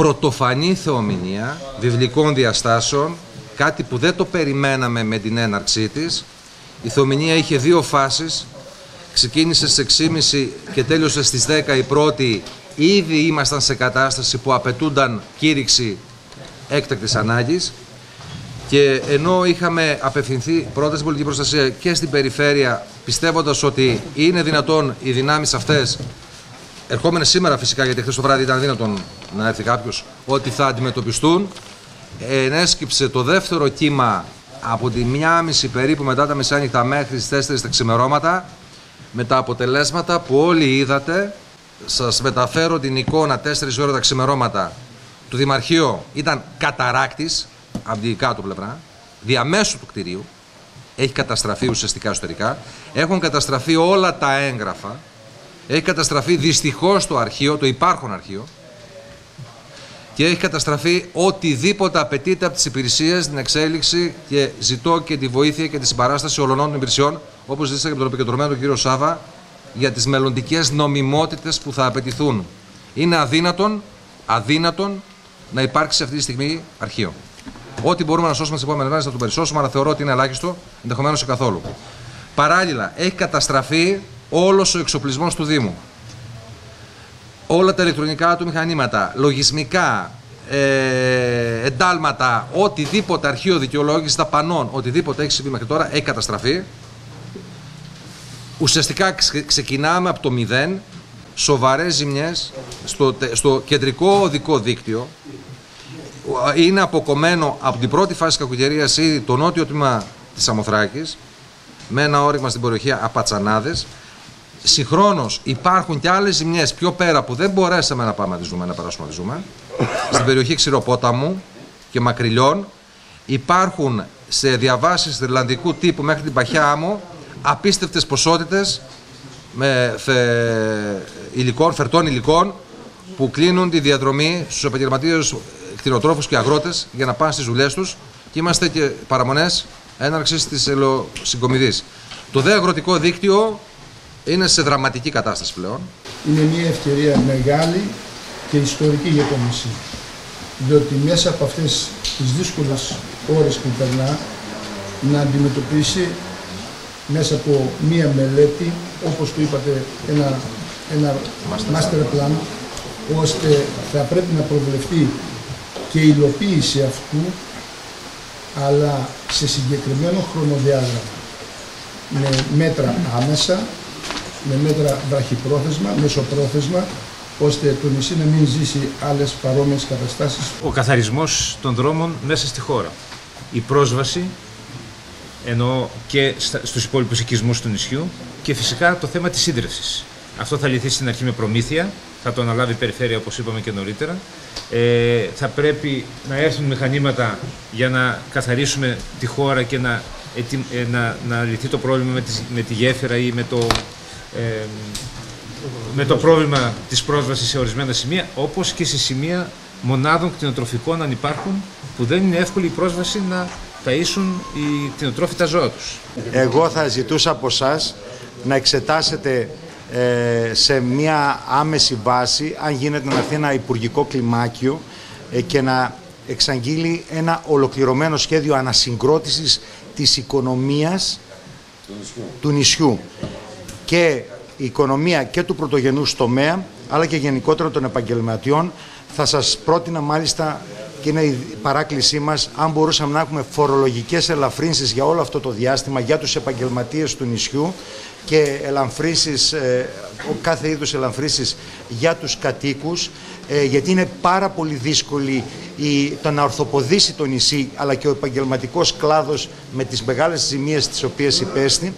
πρωτοφανή θεομηνία βιβλικών διαστάσεων, κάτι που δεν το περιμέναμε με την έναρξή της. Η θεομηνία είχε δύο φάσεις, ξεκίνησε στις 6.30 και τέλειωσε στις 10 η πρώτη. Ήδη ήμασταν σε κατάσταση που απαιτούνταν κήρυξη έκτακτης ανάγκης και ενώ είχαμε απευθυνθεί πρώτα στην πολιτική προστασία και στην περιφέρεια, πιστεύοντας ότι είναι δυνατόν οι δυνάμεις αυτές, ερχόμενε σήμερα φυσικά, γιατί χθες το βράδυ ήταν δυνατόν να έρθει κάποιος, ότι θα αντιμετωπιστούν, ενέσκυψε το δεύτερο κύμα από τη μία μισή περίπου μετά τα μεσάνυχτα μέχρι τις 4 τα ξημερώματα, με τα αποτελέσματα που όλοι είδατε. Σας μεταφέρω την εικόνα 4 ώρα τα ξημερώματα του Δημαρχείου. Ήταν καταράκτης, από την κάτω πλευρά, διαμέσου του κτηρίου, έχει καταστραφεί ουσιαστικά εσωτερικά, έχουν καταστραφεί όλα τα έγγραφα, έχει καταστραφεί δυστυχώς το αρχείο, το υπάρχον αρχείο, και έχει καταστραφεί οτιδήποτε απαιτείται από τις υπηρεσίες την εξέλιξη και ζητώ και τη βοήθεια και τη συμπαράσταση όλων των υπηρεσιών, όπως ζήτησα και από τον επικεντρωμένο κύριο Σάβα, για τις μελλοντικές νομιμότητες που θα απαιτηθούν. Είναι αδύνατον, αδύνατον να υπάρξει αυτή τη στιγμή αρχείο. Ό,τι μπορούμε να σώσουμε τι επόμενες μέρες θα το περισσώσουμε, αλλά θεωρώ ότι είναι ελάχιστο, ενδεχομένως και καθόλου. Παράλληλα, έχει καταστραφεί όλος ο εξοπλισμός του Δήμου. Όλα τα ηλεκτρονικά του μηχανήματα, λογισμικά, ε, εντάλματα, οτιδήποτε αρχείο δικαιολόγησης δαπανών, οτιδήποτε έχει συμβεί μέχρι τώρα, έχει καταστραφεί. Ουσιαστικά ξεκινάμε από το μηδέν, σοβαρές ζημιές στο, στο κεντρικό οδικό δίκτυο, είναι αποκομμένο από την πρώτη φάση κακοκαιρίας ήδη το νότιο τμήμα της Αμοθράκης, με ένα όριγμα στην περιοχή Απατσανάδες. Συγχρόνως υπάρχουν και άλλες ζημιές πιο πέρα που δεν μπορέσαμε να πάμε να τις δούμε, να περάσουμε να τι δούμε. Στην περιοχή Ξηροπόταμου και Μακριλιών υπάρχουν σε διαβάσεις ιρλανδικού τύπου μέχρι την Παχιά Άμμο απίστευτες ποσότητες με υλικών, φερτών υλικών που κλείνουν τη διαδρομή στους επαγγελματίες κτηνοτρόφους και αγρότες για να πάνε στις δουλειές τους και είμαστε και παραμονές έναρξης της ελοσυγκομιδής. Το δε αγροτικό δίκτυο είναι σε δραματική κατάσταση πλέον. Είναι μια ευκαιρία μεγάλη και ιστορική για το νησί. Διότι μέσα από αυτές τις δύσκολες ώρες που περνά να αντιμετωπίσει μέσα από μία μελέτη, όπως του είπατε, ένα, ένα master plan, ώστε θα πρέπει να προβλεφθεί και η υλοποίηση αυτού, αλλά σε συγκεκριμένο χρονοδιάγραμμα, με μέτρα άμεσα, με μέτρα βραχυπρόθεσμα, μεσοπρόθεσμα, ώστε το νησί να μην ζήσει άλλες παρόμοιες καταστάσεις. Ο καθαρισμός των δρόμων μέσα στη χώρα. Η πρόσβαση, ενώ και στους υπόλοιπους οικισμούς του νησιού και φυσικά το θέμα της σύντρευσης. Αυτό θα λυθεί στην αρχή με προμήθεια, θα το αναλάβει η περιφέρεια όπως είπαμε και νωρίτερα. Ε, θα πρέπει να έρθουν μηχανήματα για να καθαρίσουμε τη χώρα και να, ε, να, να λυθεί το πρόβλημα με τη, με τη γέφυρα ή με το, ε, με το πρόβλημα της πρόσβασης σε ορισμένα σημεία, όπως και σε σημεία μονάδων κτηνοτροφικών αν υπάρχουν, που δεν είναι εύκολη η πρόσβαση να ταΐσουν οι κτηνοτρόφοι τα ζώα τους. Εγώ θα ζητούσα από εσά να εξετάσετε ε, σε μια άμεση βάση, αν γίνεται να έρθει ένα υπουργικό κλιμάκιο ε, και να εξαγγείλει ένα ολοκληρωμένο σχέδιο ανασυγκρότησης της οικονομίας του νησιού. Και η οικονομία και του πρωτογενούς τομέα, αλλά και γενικότερα των επαγγελματιών. Θα σας πρότεινα μάλιστα και είναι η παράκλησή μας αν μπορούσαμε να έχουμε φορολογικές ελαφρύνσεις για όλο αυτό το διάστημα για τους επαγγελματίες του νησιού και ελαμφρύσεις, ε, κάθε είδους ελαμφρύσεις για τους κατοίκους ε, γιατί είναι πάρα πολύ δύσκολη η, το να ορθοποδήσει το νησί αλλά και ο επαγγελματικός κλάδος με τις μεγάλες ζημίες τις οποίες υπέστη.